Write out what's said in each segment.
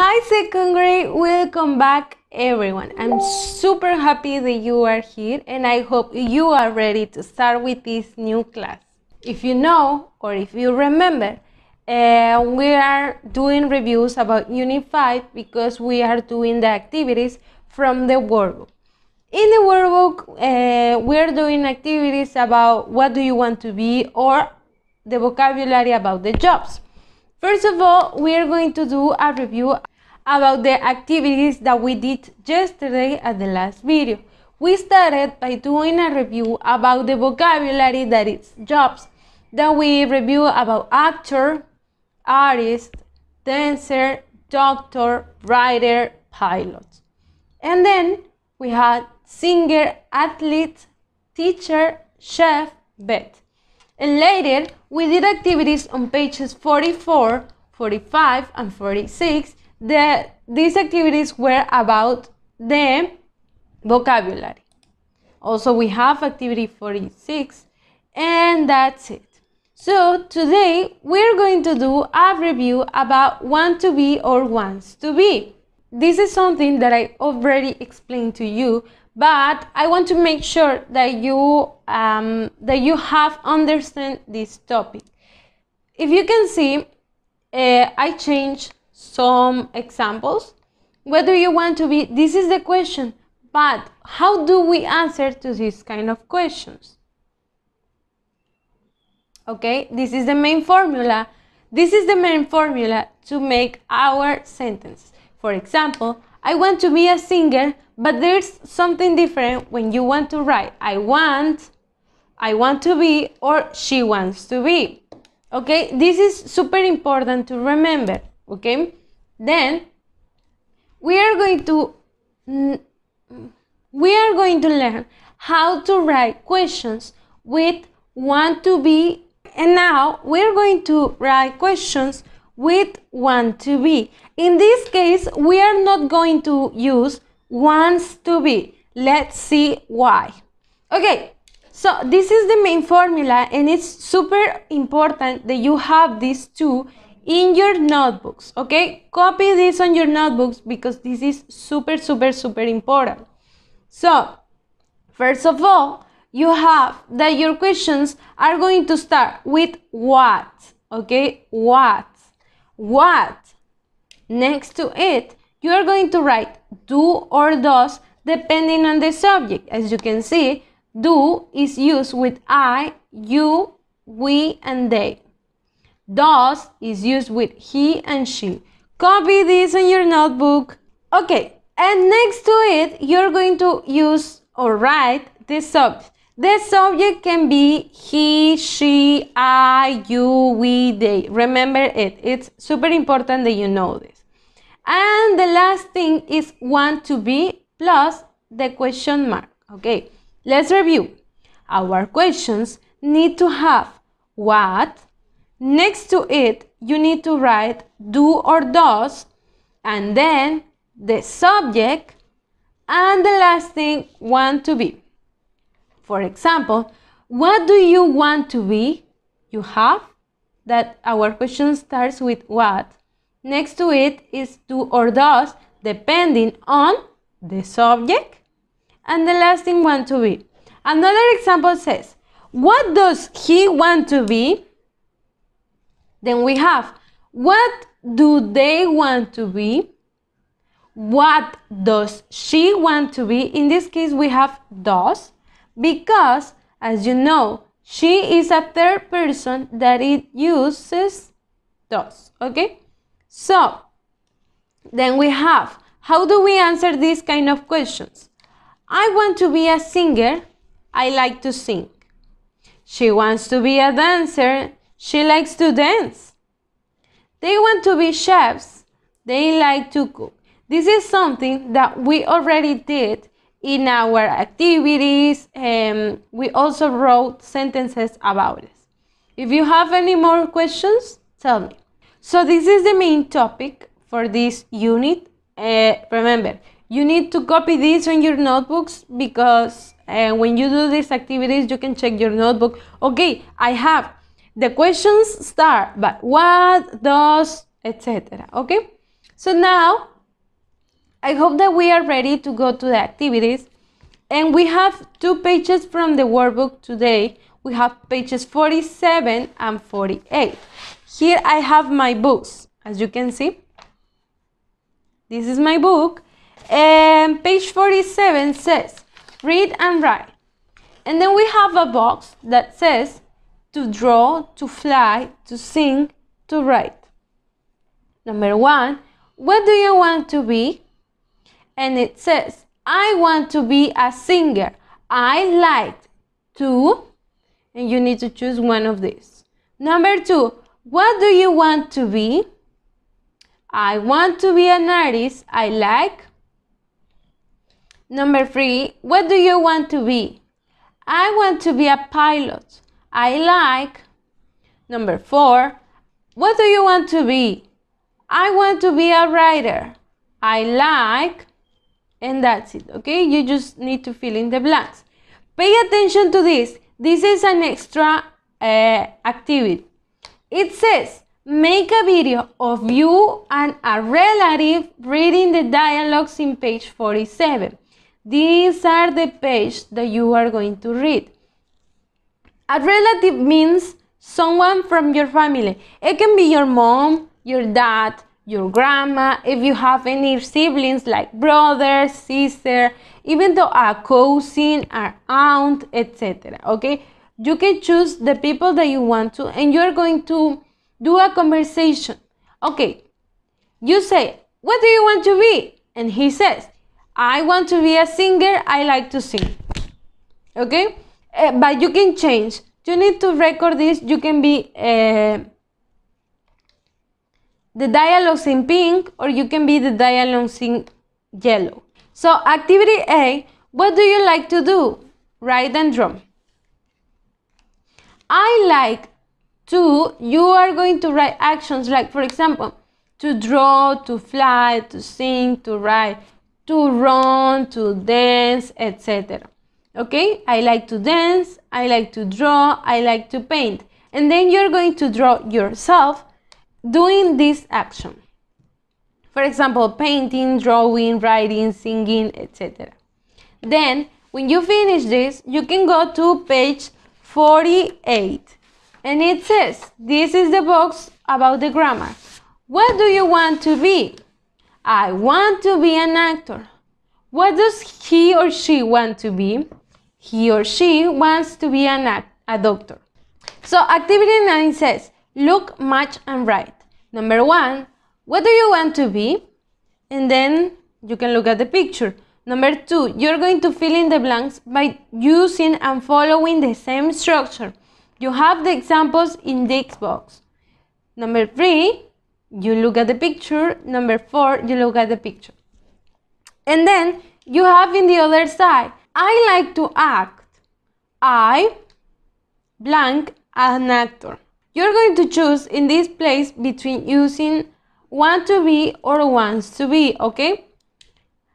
Hi second grade, welcome back everyone. I'm super happy that you are here and I hope you are ready to start with this new class. If you know or if you remember, uh, we are doing reviews about Unit 5 because we are doing the activities from the workbook. In the workbook, uh, we are doing activities about what do you want to be or the vocabulary about the jobs. First of all, we are going to do a review about the activities that we did yesterday at the last video. We started by doing a review about the vocabulary that is jobs. Then we review about actor, artist, dancer, doctor, writer, pilot. And then we had singer, athlete, teacher, chef, vet. And later, we did activities on pages 44, 45, and 46. The, these activities were about the vocabulary. Also, we have activity 46, and that's it. So, today we're going to do a review about want to be or wants to be. This is something that I already explained to you, but I want to make sure that you um, that you have understand this topic. If you can see, uh, I changed some examples. Do you want to be? This is the question, but how do we answer to these kind of questions? Okay, this is the main formula. This is the main formula to make our sentence. For example, I want to be a singer, but there's something different when you want to write I want, I want to be, or she wants to be. Okay, this is super important to remember. Okay, then we are going to we are going to learn how to write questions with want to be and now we're going to write questions with want to be. In this case, we are not going to use wants to be. Let's see why. Okay, so this is the main formula and it's super important that you have these two in your notebooks, okay? Copy this on your notebooks because this is super, super, super important. So, first of all, you have that your questions are going to start with what, okay? What? What? Next to it, you are going to write do or does depending on the subject. As you can see, do is used with I, you, we, and they. Does is used with he and she. Copy this in your notebook. Okay, and next to it, you're going to use or write the subject. The subject can be he, she, I, you, we, they. Remember it. It's super important that you know this. And the last thing is want to be plus the question mark. Okay, let's review. Our questions need to have what. Next to it, you need to write do or does. And then the subject. And the last thing, want to be. For example, what do you want to be? You have that our question starts with what. Next to it is do or does, depending on the subject. And the last thing, want to be. Another example says, what does he want to be? Then we have, what do they want to be? What does she want to be? In this case, we have does because, as you know, she is a third person that it uses does. Okay? So, then we have how do we answer these kind of questions? I want to be a singer. I like to sing. She wants to be a dancer. She likes to dance. They want to be chefs. They like to cook. This is something that we already did in our activities. and we also wrote sentences about it. If you have any more questions, tell me. So this is the main topic for this unit. Uh, remember, you need to copy this on your notebooks because uh, when you do these activities, you can check your notebook. Okay, I have the questions start, but what, does, etc. Okay? So now, I hope that we are ready to go to the activities. And we have two pages from the workbook today. We have pages 47 and 48. Here I have my books, as you can see. This is my book. And page 47 says, read and write. And then we have a box that says to draw, to fly, to sing, to write. Number one, what do you want to be? And it says, I want to be a singer. I like to, and you need to choose one of these. Number two, what do you want to be? I want to be an artist. I like. Number three, what do you want to be? I want to be a pilot. I like. Number four, what do you want to be? I want to be a writer. I like. And that's it, okay? You just need to fill in the blanks. Pay attention to this. This is an extra uh, activity. It says, make a video of you and a relative reading the dialogues in page 47. These are the pages that you are going to read. A relative means someone from your family. It can be your mom, your dad, your grandma, if you have any siblings like brother, sister, even though a cousin, an aunt, etc. Okay, you can choose the people that you want to, and you're going to do a conversation. Okay, you say, What do you want to be? And he says, I want to be a singer, I like to sing. Okay, uh, but you can change. You need to record this. You can be. Uh, the dialogues in pink or you can be the dialogues in yellow. So activity A, what do you like to do? Write and drum. I like to, you are going to write actions like for example, to draw, to fly, to sing, to write, to run, to dance, etc. Okay, I like to dance, I like to draw, I like to paint. And then you're going to draw yourself doing this action. For example, painting, drawing, writing, singing, etc. Then, when you finish this, you can go to page 48. And it says, this is the box about the grammar. What do you want to be? I want to be an actor. What does he or she want to be? He or she wants to be an a doctor. So activity 9 says, look, match, and write. Number one, what do you want to be? And then you can look at the picture. Number two, you're going to fill in the blanks by using and following the same structure. You have the examples in this box. Number three, you look at the picture. Number four, you look at the picture. And then you have in the other side, I like to act. I blank an actor. You're going to choose in this place between using want to be or wants to be, okay?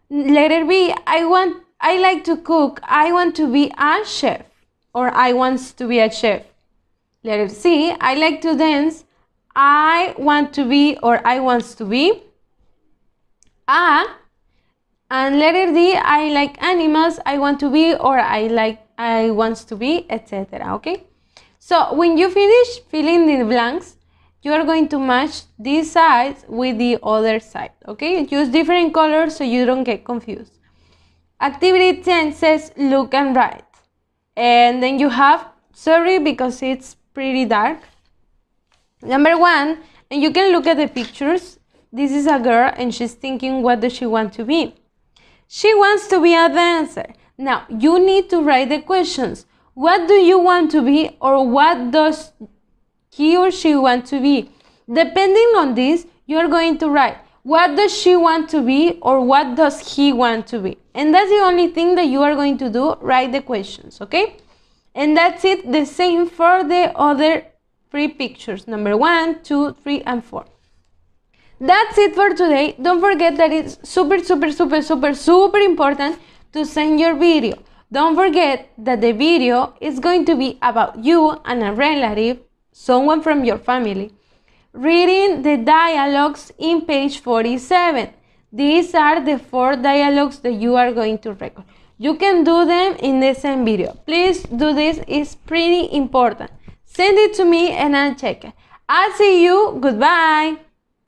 Letter B, I want I like to cook. I want to be a chef or I wants to be a chef. Letter C, I like to dance. I want to be or I wants to be a and letter D, I like animals. I want to be or I like I wants to be, etc. Okay? So when you finish filling the blanks, you are going to match this side with the other side, okay? Use different colors so you don't get confused. Activity 10 says look and write. And then you have, sorry because it's pretty dark. Number one, and you can look at the pictures. This is a girl and she's thinking what does she want to be? She wants to be a dancer. Now, you need to write the questions. What do you want to be or what does he or she want to be? Depending on this, you are going to write what does she want to be or what does he want to be? And that's the only thing that you are going to do, write the questions, okay? And that's it, the same for the other three pictures, number one, two, three, and four. That's it for today. Don't forget that it's super, super, super, super, super important to send your video. Don't forget that the video is going to be about you and a relative, someone from your family. reading the dialogues in page 47. These are the four dialogues that you are going to record. You can do them in the same video. Please do this, it's pretty important. Send it to me and I'll check it. I'll see you. Goodbye.